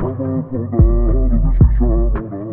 Avant qu'on donne plus